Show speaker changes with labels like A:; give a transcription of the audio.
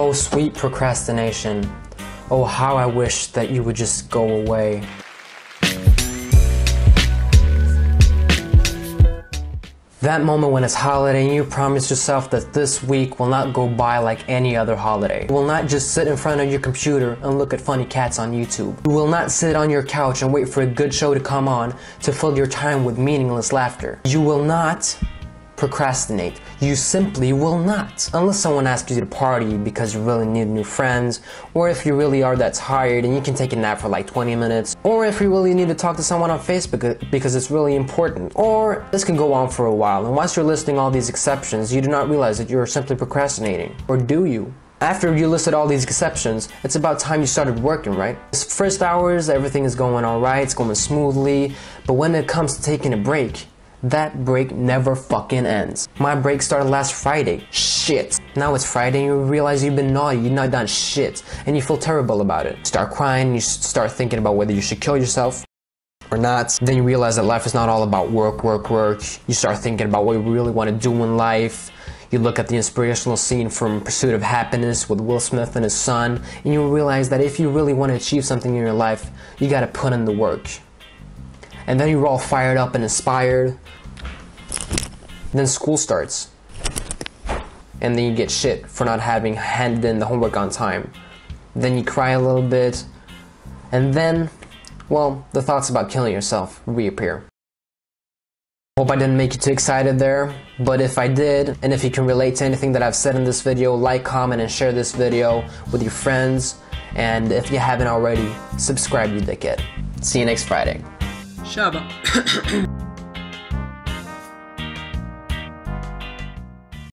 A: Oh, sweet procrastination. Oh, how I wish that you would just go away. That moment when it's holiday and you promise yourself that this week will not go by like any other holiday. You will not just sit in front of your computer and look at funny cats on YouTube. You will not sit on your couch and wait for a good show to come on to fill your time with meaningless laughter. You will not procrastinate. You simply will not. Unless someone asks you to party because you really need new friends, or if you really are that tired and you can take a nap for like 20 minutes, or if you really need to talk to someone on Facebook because it's really important, or this can go on for a while. And once you're listing all these exceptions, you do not realize that you're simply procrastinating. Or do you? After you listed all these exceptions, it's about time you started working, right? First hours, everything is going alright, it's going smoothly, but when it comes to taking a break, that break never fucking ends. My break started last Friday. Shit. Now it's Friday and you realize you've been naughty, you've not done shit, and you feel terrible about it. Start crying, you start thinking about whether you should kill yourself or not. Then you realize that life is not all about work, work, work. You start thinking about what you really want to do in life. You look at the inspirational scene from Pursuit of Happiness with Will Smith and his son, and you realize that if you really want to achieve something in your life, you gotta put in the work and then you're all fired up and inspired. Then school starts. And then you get shit for not having handed in the homework on time. Then you cry a little bit. And then, well, the thoughts about killing yourself reappear. Hope I didn't make you too excited there, but if I did, and if you can relate to anything that I've said in this video, like, comment, and share this video with your friends. And if you haven't already, subscribe, you dickhead. See you next Friday.
B: Tchau.